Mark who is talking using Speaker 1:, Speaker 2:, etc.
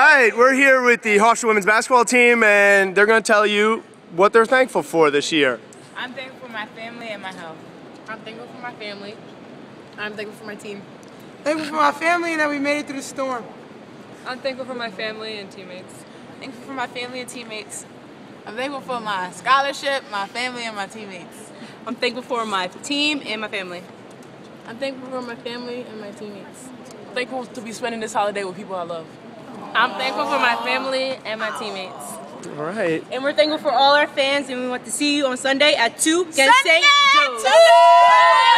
Speaker 1: right, we're here with the Hofstra women's basketball team, and they're going to tell you what they're thankful for this year.
Speaker 2: I'm thankful for my family and my health.
Speaker 3: I'm thankful for my family. I'm thankful for my team.
Speaker 4: Thankful for my family and that we made it through the storm.
Speaker 3: I'm thankful for my family and teammates.
Speaker 2: Thankful for my family and teammates. I'm thankful for my scholarship, my family, and my teammates.
Speaker 3: I'm thankful for my team and my family. I'm thankful for my family and my teammates.
Speaker 2: Thankful to be spending this holiday with people I love.
Speaker 3: I'm thankful for my family and my teammates.
Speaker 1: All right.
Speaker 3: And we're thankful for all our fans, and we want to see you on Sunday at 2 against St. Joe's.
Speaker 2: Sunday!